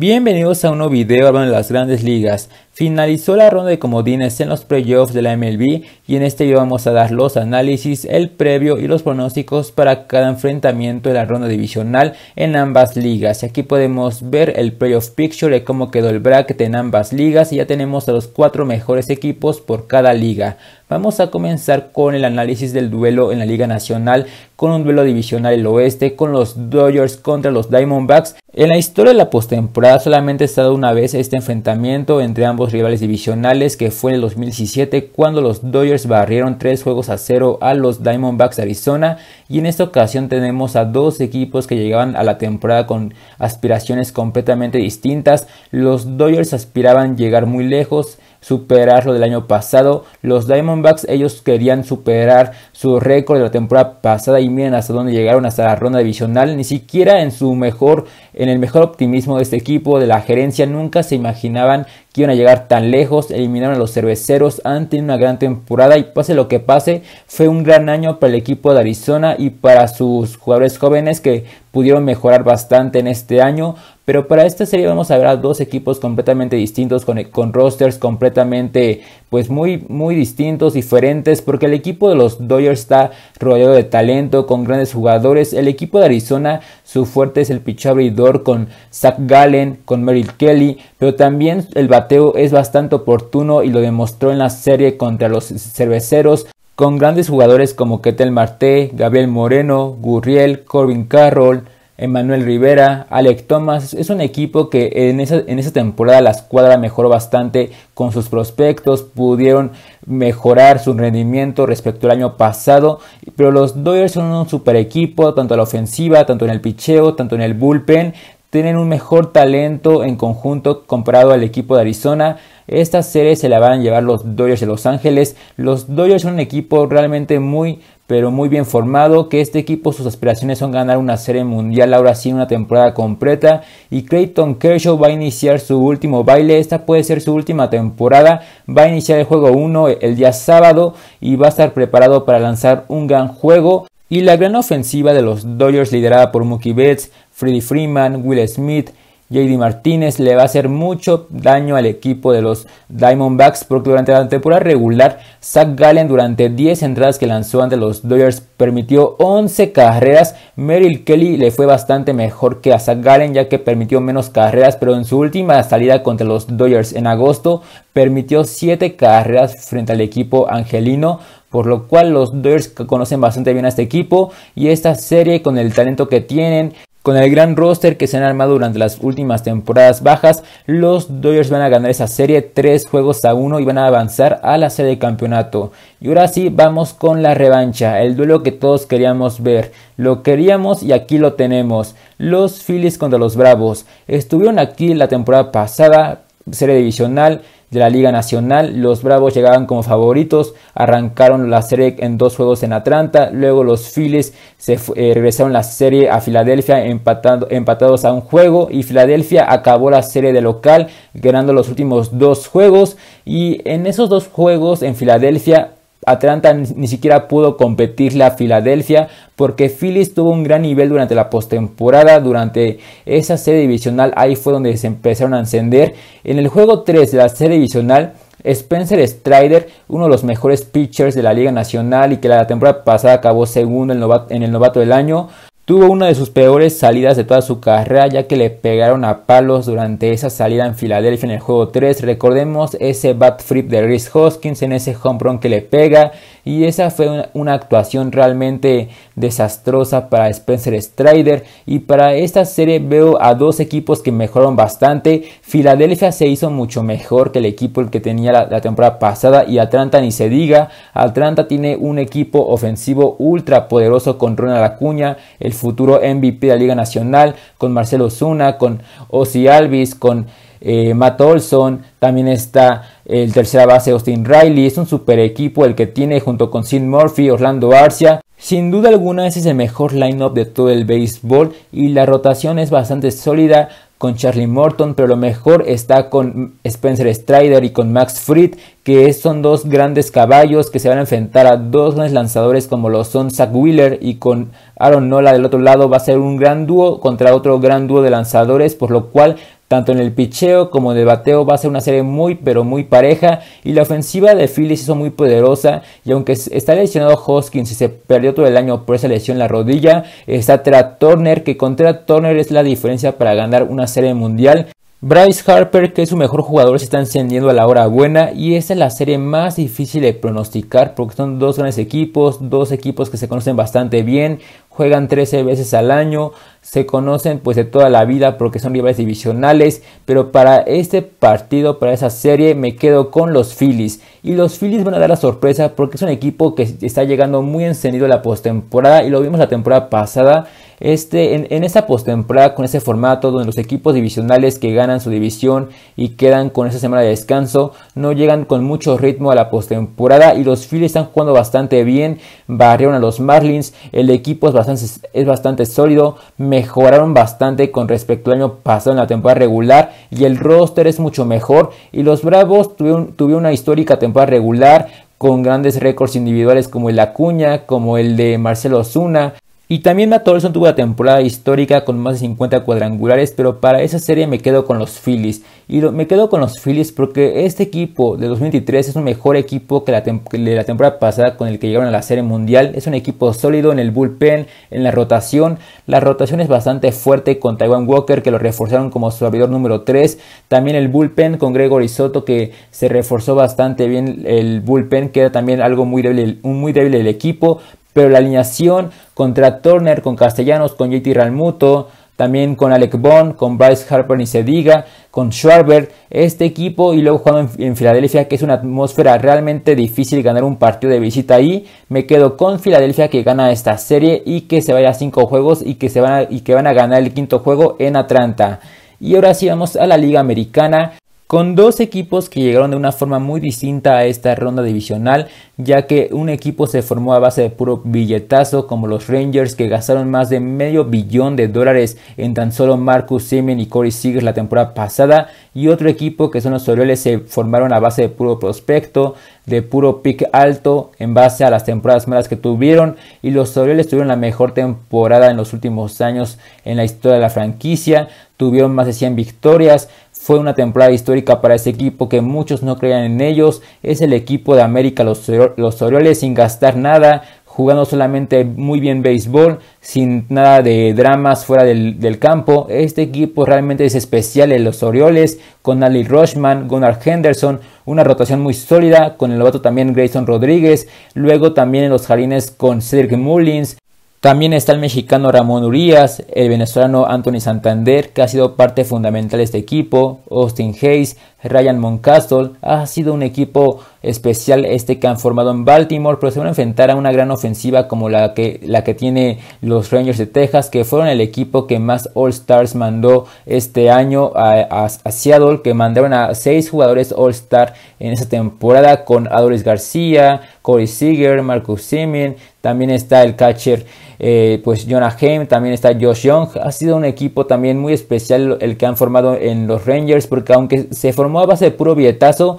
Bienvenidos a un nuevo video hablando de las grandes ligas. Finalizó la ronda de comodines en los playoffs de la MLB y en este video vamos a dar los análisis, el previo y los pronósticos para cada enfrentamiento de la ronda divisional en ambas ligas. Aquí podemos ver el playoff picture de cómo quedó el bracket en ambas ligas y ya tenemos a los cuatro mejores equipos por cada liga. Vamos a comenzar con el análisis del duelo en la Liga Nacional, con un duelo divisional el oeste, con los Dodgers contra los Diamondbacks. En la historia de la postemporada solamente ha dado una vez este enfrentamiento entre ambos rivales divisionales que fue en el 2017 cuando los Dodgers barrieron 3 juegos a 0 a los Diamondbacks de Arizona y en esta ocasión tenemos a dos equipos que llegaban a la temporada con aspiraciones completamente distintas. Los Dodgers aspiraban llegar muy lejos superar lo del año pasado. Los Diamondbacks ellos querían superar su récord de la temporada pasada y miren hasta dónde llegaron hasta la ronda divisional. Ni siquiera en su mejor, en el mejor optimismo de este equipo, de la gerencia, nunca se imaginaban que a llegar tan lejos. Eliminaron a los cerveceros, han tenido una gran temporada y pase lo que pase, fue un gran año para el equipo de Arizona y para sus jugadores jóvenes que pudieron mejorar bastante en este año. Pero para esta serie vamos a ver a dos equipos completamente distintos, con, con rosters completamente, pues muy, muy distintos, diferentes, porque el equipo de los Dodgers está rodeado de talento, con grandes jugadores. El equipo de Arizona, su fuerte es el pitch abridor con Zach Gallen, con Merrill Kelly, pero también el bateo es bastante oportuno y lo demostró en la serie contra los cerveceros con grandes jugadores como Ketel Marte, Gabriel Moreno, Gurriel, Corbin Carroll, Emanuel Rivera, Alec Thomas. Es un equipo que en esa, temporada la escuadra mejoró bastante con sus prospectos, pudieron mejorar su rendimiento respecto al año pasado, pero los Dodgers son un super equipo, tanto en la ofensiva, tanto en el picheo, tanto en el bullpen, tienen un mejor talento en conjunto comparado al equipo de Arizona. Esta serie se la van a llevar los Dodgers de Los Ángeles. Los Dodgers son un equipo realmente muy pero muy bien formado, que este equipo sus aspiraciones son ganar una serie mundial ahora sí una temporada completa y Clayton Kershaw va a iniciar su último baile, esta puede ser su última temporada, va a iniciar el juego 1 el día sábado y va a estar preparado para lanzar un gran juego y la gran ofensiva de los Dodgers liderada por Mookie Betts, Freddie Freeman, Will Smith, JD Martínez le va a hacer mucho daño al equipo de los Diamondbacks porque durante la temporada regular Zach Gallen durante 10 entradas que lanzó ante los Dodgers permitió 11 carreras. Merrill Kelly le fue bastante mejor que a Zach Gallen ya que permitió menos carreras pero en su última salida contra los Dodgers en agosto permitió 7 carreras frente al equipo angelino por lo cual los Dodgers conocen bastante bien a este equipo y esta serie con el talento que tienen con el gran roster que se han armado durante las últimas temporadas bajas, los Dodgers van a ganar esa serie 3 juegos a 1 y van a avanzar a la serie de campeonato. Y ahora sí, vamos con la revancha, el duelo que todos queríamos ver. Lo queríamos y aquí lo tenemos. Los Phillies contra los Bravos. Estuvieron aquí la temporada pasada, serie divisional de la Liga Nacional. Los Bravos llegaban como favoritos, arrancaron la serie en dos juegos en Atlanta, luego los Phillies se eh, regresaron la serie a Filadelfia empatados a un juego y Filadelfia acabó la serie de local ganando los últimos dos juegos y en esos dos juegos en Filadelfia Atlanta ni siquiera pudo competirle a Filadelfia porque Phillies tuvo un gran nivel durante la postemporada, durante esa serie divisional, ahí fue donde se empezaron a encender. En el juego 3 de la serie divisional, Spencer Strider, uno de los mejores pitchers de la Liga Nacional y que la temporada pasada acabó segundo en el novato del año, Tuvo una de sus peores salidas de toda su carrera ya que le pegaron a palos durante esa salida en Filadelfia en el juego 3. Recordemos ese bat flip de Rhys Hoskins en ese home run que le pega y esa fue una, actuación realmente desastrosa para Spencer Strider y para esta serie veo a dos equipos que mejoraron bastante. Filadelfia se hizo mucho mejor que el equipo el que tenía la, temporada pasada y Atlanta ni se diga. Atlanta tiene un equipo ofensivo ultra poderoso con Ronald Acuña, el futuro MVP de la Liga Nacional, con Marcelo Zuna, con Ozzy Alvis, con eh, Matt Olson, también está el tercera base Austin Riley, es un super equipo el que tiene junto con Sid Murphy, Orlando Arcia. Sin duda alguna ese es el mejor lineup de todo el béisbol y la rotación es bastante sólida con Charlie Morton, pero lo mejor está con Spencer Strider y con Max Fried, que son dos grandes caballos que se van a enfrentar a dos grandes lanzadores como lo son Zach Wheeler y con Aaron Nola del otro lado. Va a ser un gran dúo contra otro gran dúo de lanzadores, por lo cual tanto en el picheo como en el bateo va a ser una serie muy pero muy pareja y la ofensiva de Phillies hizo muy poderosa y aunque está lesionado Hoskins y se perdió todo el año por esa lesión en la rodilla, está Tera Turner que con Tera Turner es la diferencia para ganar una serie mundial. Bryce Harper, que es su mejor jugador, se está encendiendo a la hora buena y esta es la serie más difícil de pronosticar porque son dos grandes equipos, dos equipos que se conocen bastante bien, juegan 13 veces al año, se conocen pues de toda la vida porque son rivales divisionales, pero para este partido, para esa serie me quedo con los Phillies. Y los Phillies van a dar la sorpresa porque es un equipo que está llegando muy encendido a la postemporada y lo vimos la temporada pasada. Este, en, en esta postemporada con ese formato donde los equipos divisionales que ganan su división y quedan con esa semana de descanso no llegan con mucho ritmo a la postemporada y los Phillies están jugando bastante bien, barrieron a los Marlins, el equipo es bastante, es bastante sólido, mejoraron bastante con respecto al año pasado en la temporada regular y el roster es mucho mejor y los Bravos tuvieron, tuvieron una histórica temporada regular con grandes récords individuales como el Acuña, como el de Marcelo Zuna, y también Matt Olson tuvo una temporada histórica con más de 50 cuadrangulares, pero para esa serie me quedo con los Phillies. Y me quedo con los Phillies porque este equipo de 2023 es un mejor equipo que la, la temporada pasada con el que llegaron a la serie mundial. Es un equipo sólido en el bullpen, en la rotación. La rotación es bastante fuerte con Taiwan Walker que lo reforzaron como su abridor número 3. También el bullpen con Gregory Soto que se reforzó bastante bien el bullpen, queda también algo muy débil, muy débil el equipo pero la alineación contra Turner, con Castellanos, con JT Ralmuto, también con Alec Bond, con Bryce Harper ni se diga, con Schwarber, este equipo y luego jugando en, Filadelfia, que es una atmósfera realmente difícil ganar un partido de visita ahí. Me quedo con Filadelfia que gana esta serie y que se vaya a cinco juegos y que, se van a, y que van a ganar el quinto juego en Atlanta. Y ahora sí vamos a la Liga Americana con dos equipos que llegaron de una forma muy distinta a esta ronda divisional, ya que un equipo se formó a base de puro billetazo, como los Rangers, que gastaron más de medio billón de dólares en tan solo Marcus Simeon y Corey Seager la temporada pasada, y otro equipo que son los Orioles se formaron a base de puro prospecto, de puro pick alto en base a las temporadas malas que tuvieron y los Orioles tuvieron la mejor temporada en los últimos años en la historia de la franquicia, tuvieron más de 100 victorias, fue una temporada histórica para ese equipo que muchos no creían en ellos. Es el equipo de América, los, los Orioles, sin gastar nada, jugando solamente muy bien béisbol, sin nada de dramas fuera del, campo. Este equipo realmente es especial en los Orioles, con Ali Rochman, Gunnar Henderson, una rotación muy sólida, con el novato también Grayson Rodríguez, luego también en los jardines con Cedric Mullins, también está el mexicano Ramón Urias, el venezolano Anthony Santander, que ha sido parte fundamental de este equipo, Austin Hayes, Ryan Moncastle. Ha sido un equipo especial este que han formado en Baltimore, pero se van a enfrentar a una gran ofensiva como la que, la que tiene los Rangers de Texas, que fueron el equipo que más All Stars mandó este año a, Seattle, que mandaron a seis jugadores All Star en esa temporada con Adolis García, Corey Seager, Marcus Simeon, también está el catcher eh, pues Jonah Haim, también está Josh Young. Ha sido un equipo también muy especial el que han formado en los Rangers, porque aunque se formó a base de puro billetazo,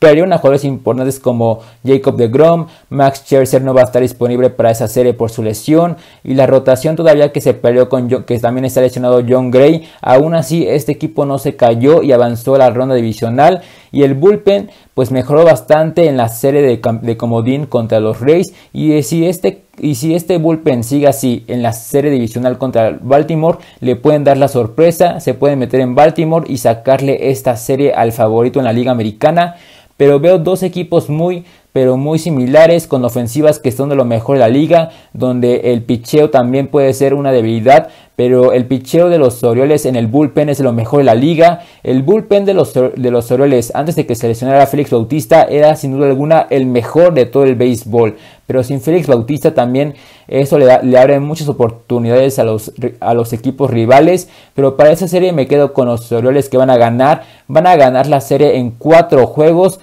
Perdieron a jugadores importantes como Jacob de Grom, Max Scherzer no va a estar disponible para esa serie por su lesión y la rotación todavía que se perdió con que también está lesionado John Gray. Aún así este equipo no se cayó y avanzó a la ronda divisional y el bullpen pues mejoró bastante en la serie de, de comodín contra los Rays y si este y si este bullpen sigue así en la serie divisional contra Baltimore, le pueden dar la sorpresa, se pueden meter en Baltimore y sacarle esta serie al favorito en la liga americana pero veo dos equipos muy pero muy similares con ofensivas que son de lo mejor de la liga, donde el picheo también puede ser una debilidad, pero el picheo de los Orioles en el bullpen es de lo mejor de la liga. El bullpen de los, de los Orioles antes de que se lesionara Félix Bautista era sin duda alguna el mejor de todo el béisbol, pero sin Félix Bautista también eso le, le abre muchas oportunidades a los, a los equipos rivales, pero para esa serie me quedo con los Orioles que van a ganar, van a ganar la serie en cuatro juegos.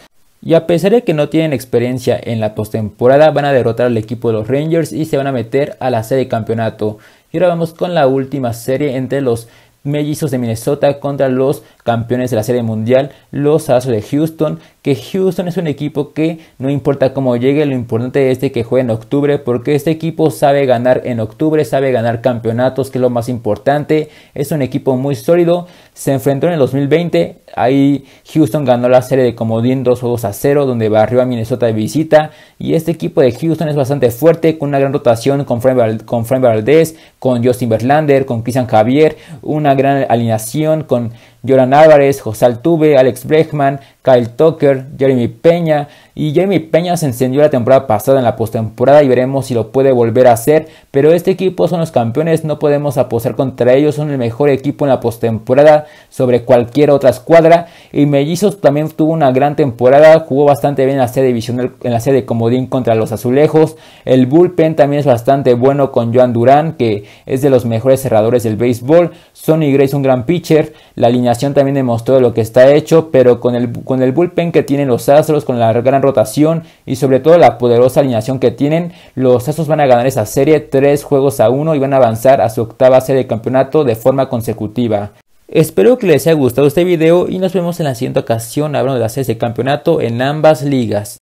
Y a pesar de que no tienen experiencia en la postemporada, van a derrotar al equipo de los Rangers y se van a meter a la serie de campeonato. Y ahora vamos con la última serie entre los mellizos de Minnesota contra los campeones de la Serie Mundial, los Astros de Houston, que Houston es un equipo que no importa cómo llegue, lo importante es que juegue en octubre, porque este equipo sabe ganar en octubre, sabe ganar campeonatos, que es lo más importante, es un equipo muy sólido, se enfrentó en el 2020, ahí Houston ganó la serie de comodín dos juegos a cero, donde barrió a Minnesota de visita, y este equipo de Houston es bastante fuerte, con una gran rotación con Frank, con Valdez, con Justin Verlander, con Christian Javier, una gran alineación con Joran Álvarez, José Altuve, Alex Bregman, Kyle Tucker, Jeremy Peña. Y Jeremy Peña se encendió la temporada pasada en la postemporada y veremos si lo puede volver a hacer. Pero este equipo son los campeones, no podemos apostar contra ellos. Son el mejor equipo en la postemporada sobre cualquier otra escuadra. Y Mellizos también tuvo una gran temporada, jugó bastante bien en la serie divisional, en la serie de comodín contra los azulejos. El bullpen también es bastante bueno con Joan Durán, que es de los mejores cerradores del béisbol. Sonny Gray es un gran pitcher. La alineación también demostró lo que está hecho, pero con el, con el bullpen que tienen los Astros, con la gran rotación y sobre todo la poderosa alineación que tienen, los Astros van a ganar esa serie 3 juegos a 1 y van a avanzar a su octava serie de campeonato de forma consecutiva. Espero que les haya gustado este video y nos vemos en la siguiente ocasión hablando de las series de campeonato en ambas ligas.